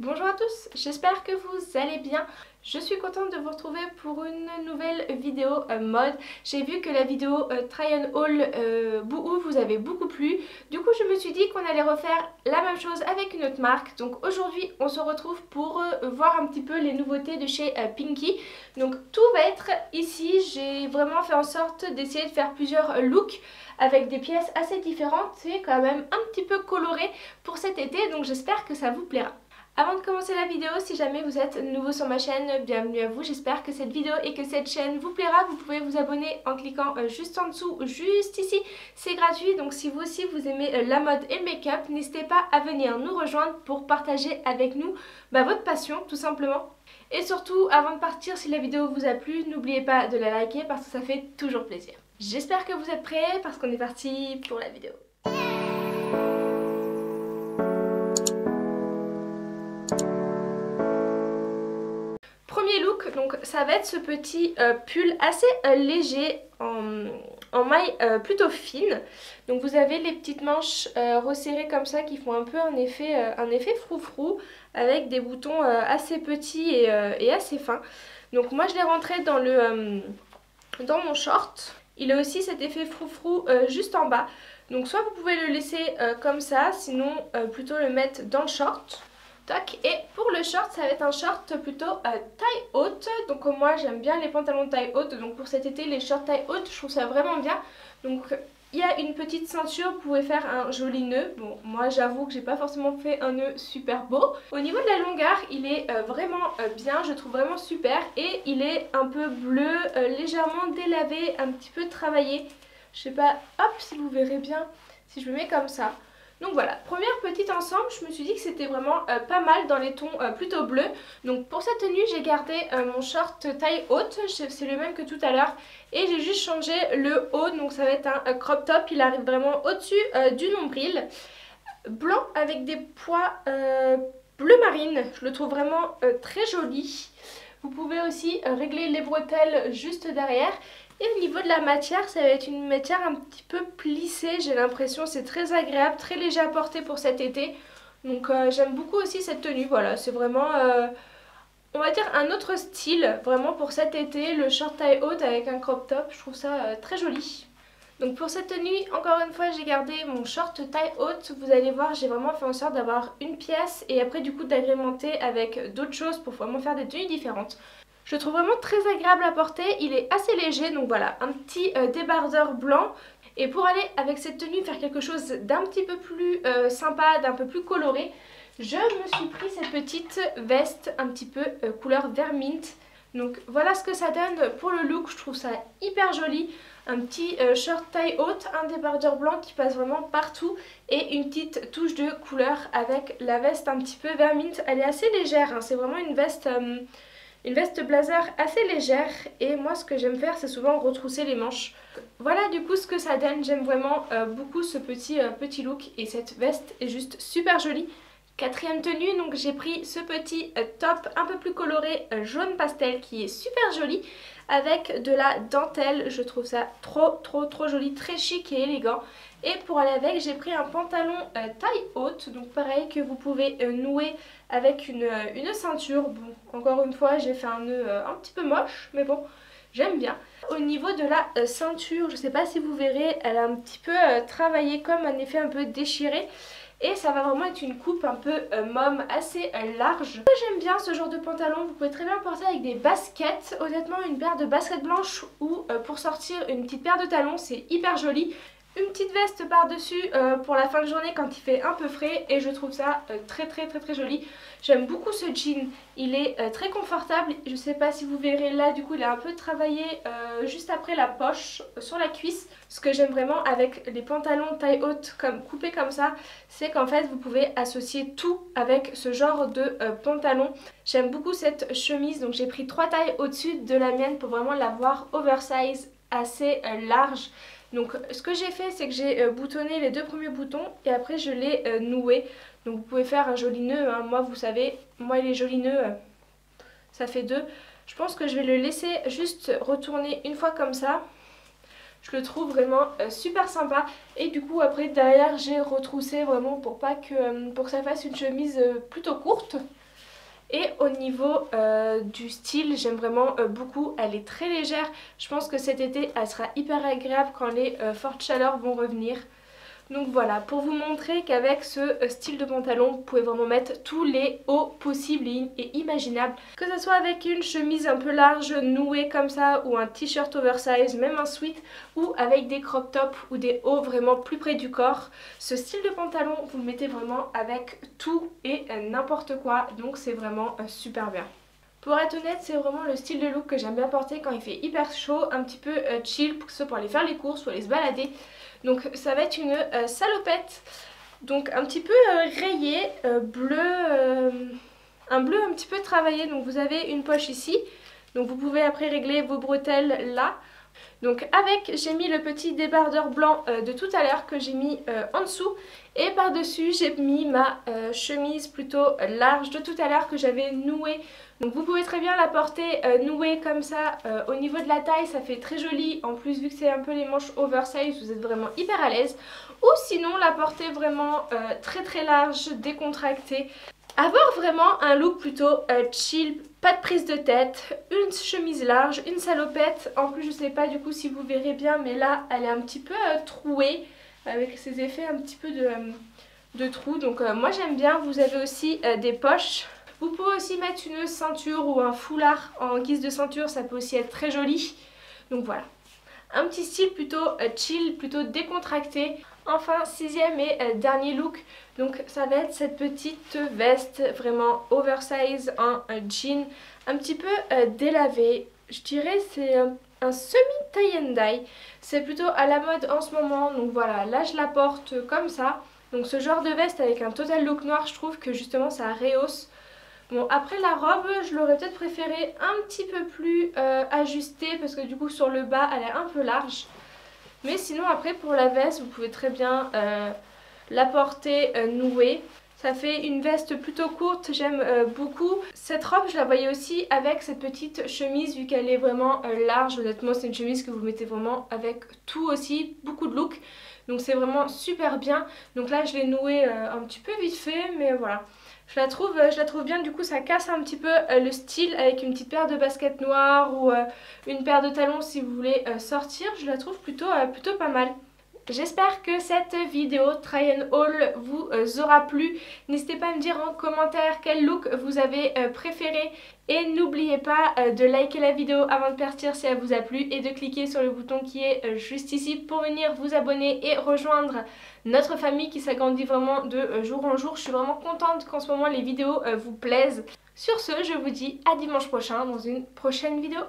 Bonjour à tous, j'espère que vous allez bien. Je suis contente de vous retrouver pour une nouvelle vidéo euh, mode. J'ai vu que la vidéo euh, Try and Haul euh, vous avez beaucoup plu. Du coup je me suis dit qu'on allait refaire la même chose avec une autre marque. Donc aujourd'hui on se retrouve pour euh, voir un petit peu les nouveautés de chez Pinky. Donc tout va être ici. J'ai vraiment fait en sorte d'essayer de faire plusieurs looks avec des pièces assez différentes. C'est quand même un petit peu coloré pour cet été donc j'espère que ça vous plaira. Avant de commencer la vidéo, si jamais vous êtes nouveau sur ma chaîne, bienvenue à vous. J'espère que cette vidéo et que cette chaîne vous plaira. Vous pouvez vous abonner en cliquant euh, juste en dessous, juste ici. C'est gratuit, donc si vous aussi vous aimez euh, la mode et le make-up, n'hésitez pas à venir nous rejoindre pour partager avec nous bah, votre passion, tout simplement. Et surtout, avant de partir, si la vidéo vous a plu, n'oubliez pas de la liker parce que ça fait toujours plaisir. J'espère que vous êtes prêts parce qu'on est parti pour la vidéo. Look, donc ça va être ce petit euh, pull assez euh, léger en, maille euh, plutôt fine. Donc vous avez les petites manches resserrées comme ça qui font un peu un effet, un effet froufrou avec des boutons assez petits et, et, assez fins. Donc moi je l'ai rentré dans, le, dans mon short. Il a aussi cet effet froufrou juste en bas. Donc soit vous pouvez le laisser comme ça, sinon plutôt le mettre dans le short. Et pour le short, ça va être un short plutôt euh, taille haute. Donc moi j'aime bien les pantalons taille haute. Donc pour cet été, les shorts taille haute, je trouve ça vraiment bien. Donc il y a une petite ceinture, vous pouvez faire un joli nœud. Bon, moi j'avoue que j'ai pas forcément fait un nœud super beau. Au niveau de la longueur, il est euh, vraiment euh, bien, je trouve vraiment super. Et il est un peu bleu, légèrement délavé, un petit peu travaillé. Je sais pas, hop, si vous verrez bien, si je me mets comme ça. Donc voilà, première petite ensemble, je me suis dit que c'était vraiment euh, pas mal dans les tons euh, plutôt bleus. Donc pour cette tenue, j'ai gardé euh, mon short taille haute, c'est le même que tout à l'heure. Et j'ai juste changé le haut, donc ça va être un crop top, il arrive vraiment au-dessus du nombril. Blanc avec des pois bleu marine, je le trouve vraiment très joli. Vous pouvez aussi régler les bretelles juste derrière. Et au niveau de la matière, ça va être une matière un petit peu plissée, j'ai l'impression. C'est très agréable, très léger à porter pour cet été. Donc euh, j'aime beaucoup aussi cette tenue, voilà. C'est vraiment, euh, on va dire, un autre style, vraiment pour cet été. Le short taille haute avec un crop top, je trouve ça euh, très joli. Donc pour cette tenue, encore une fois, j'ai gardé mon short taille haute. Vous allez voir, j'ai vraiment fait en sorte d'avoir une pièce et après du coup d'agrémenter avec d'autres choses pour vraiment faire des tenues différentes. Je le trouve vraiment très agréable à porter, il est assez léger, donc voilà, un petit euh, débardeur blanc. Et pour aller avec cette tenue faire quelque chose d'un petit peu plus euh, sympa, d'un peu plus coloré, je me suis pris cette petite veste un petit peu euh, couleur vert mint. Donc voilà ce que ça donne pour le look, je trouve ça hyper joli. Un petit short taille haute, un débardeur blanc qui passe vraiment partout et une petite touche de couleur avec la veste un petit peu vert mint. Elle est assez légère, hein. c'est vraiment une veste une veste blazer assez légère et moi ce que j'aime faire c'est souvent retrousser les manches. Voilà du coup ce que ça donne, j'aime vraiment euh, beaucoup ce petit, euh, petit look et cette veste est juste super jolie. Quatrième tenue, donc j'ai pris ce petit euh, top un peu plus coloré jaune pastel qui est super joli avec de la dentelle. Je trouve ça trop trop trop joli, très chic et élégant. Et pour aller avec, j'ai pris un pantalon euh, taille haute, donc pareil que vous pouvez euh, nouer avec une, euh, ceinture. Bon, encore une fois, j'ai fait un nœud un petit peu moche, mais bon, j'aime bien. Au niveau de la ceinture, je sais pas si vous verrez, elle a un petit peu travaillé comme un effet un peu déchiré. Et ça va vraiment être une coupe un peu mom assez large. J'aime bien ce genre de pantalon, vous pouvez très bien porter avec des baskets. Honnêtement une paire de baskets blanches ou pour sortir une petite paire de talons c'est hyper joli une petite veste par-dessus euh, pour la fin de journée quand il fait un peu frais et je trouve ça euh, très très très très joli. J'aime beaucoup ce jean, il est euh, très confortable, je sais pas si vous verrez là du coup il est un peu travaillé juste après la poche sur la cuisse. Ce que j'aime vraiment avec les pantalons taille haute comme coupés comme ça, c'est qu'en fait vous pouvez associer tout avec ce genre de pantalon. J'aime beaucoup cette chemise donc j'ai pris trois tailles au-dessus de la mienne pour vraiment l'avoir oversize assez large. Donc ce que j'ai fait c'est que j'ai euh, boutonné les deux premiers boutons et après je l'ai euh, noué. Donc vous pouvez faire un joli nœud, hein. moi vous savez, moi les jolis nœuds euh, ça fait deux. Je pense que je vais le laisser juste retourner une fois comme ça. Je le trouve vraiment super sympa et du coup après derrière j'ai retroussé vraiment pour pas que pour que ça fasse une chemise plutôt courte. Et au niveau euh, du style, j'aime vraiment euh, beaucoup. Elle est très légère. Je pense que cet été, elle sera hyper agréable quand les fortes chaleurs vont revenir. Donc voilà, pour vous montrer qu'avec ce euh, style de pantalon, vous pouvez vraiment mettre tous les hauts possibles et imaginables. Que ce soit avec une chemise un peu large, nouée comme ça, ou un t-shirt oversize, même un sweat, ou avec des crop tops ou des hauts vraiment plus près du corps. Ce style de pantalon, vous le mettez vraiment avec tout et euh, n'importe quoi, donc c'est vraiment euh, super bien. Pour être honnête, c'est vraiment le style de look que j'aime bien porter quand il fait hyper chaud, un petit peu chill, que ce soit pour aller faire les courses ou aller se balader. Donc ça va être une euh, salopette, donc un petit peu euh, rayée, euh, bleu, un bleu un petit peu travaillé. Donc vous avez une poche ici, donc vous pouvez après régler vos bretelles là. Donc avec, j'ai mis le petit débardeur blanc de tout à l'heure que j'ai mis en dessous. Et par-dessus, j'ai mis ma chemise plutôt large de tout à l'heure que j'avais nouée donc vous pouvez très bien la porter euh, nouée comme ça euh, au niveau de la taille, ça fait très joli. En plus vu que c'est un peu les manches oversize, vous êtes vraiment hyper à l'aise. Ou sinon la porter vraiment euh, très très large, décontractée. Avoir vraiment un look plutôt chill, pas de prise de tête, une chemise large, une salopette. En plus je sais pas du coup si vous verrez bien mais là elle est un petit peu trouée avec ses effets un petit peu de, de trous. Donc moi j'aime bien, vous avez aussi des poches vous pouvez aussi mettre une ceinture ou un foulard en guise de ceinture, ça peut aussi être très joli. Donc voilà. Un petit style plutôt euh, chill, plutôt décontracté. Enfin, sixième et euh, dernier look, donc ça va être cette petite veste vraiment oversize en jean, un petit peu euh, délavé. Je dirais c'est un, semi tie and dye. C'est plutôt à la mode en ce moment, donc voilà, là je la porte comme ça. Donc ce genre de veste avec un total look noir, je trouve que justement ça rehausse Bon après la robe je l'aurais peut-être préféré un petit peu plus euh, ajustée parce que du coup sur le bas elle est un peu large. Mais sinon après pour la veste vous pouvez très bien euh, la porter euh, nouée. Ça fait une veste plutôt courte, j'aime beaucoup. Cette robe, je la voyais aussi avec cette petite chemise vu qu'elle est vraiment large. Honnêtement, c'est une chemise que vous mettez vraiment avec tout aussi, beaucoup de look. Donc c'est vraiment super bien. Donc là, je l'ai nouée un petit peu vite fait, mais voilà. Je la trouve, euh, je la trouve bien, du coup ça casse un petit peu euh, le style avec une petite paire de baskets noires ou euh, une paire de talons si vous voulez sortir. Je la trouve plutôt, plutôt pas mal. J'espère que cette vidéo try and haul vous euh, aura plu. N'hésitez pas à me dire en commentaire quel look vous avez euh, préféré. Et n'oubliez pas euh, de liker la vidéo avant de partir si elle vous a plu et de cliquer sur le bouton qui est juste ici pour venir vous abonner et rejoindre notre famille qui s'agrandit vraiment de jour en jour. Je suis vraiment contente qu'en ce moment les vidéos vous plaisent. Sur ce, je vous dis à dimanche prochain dans une prochaine vidéo.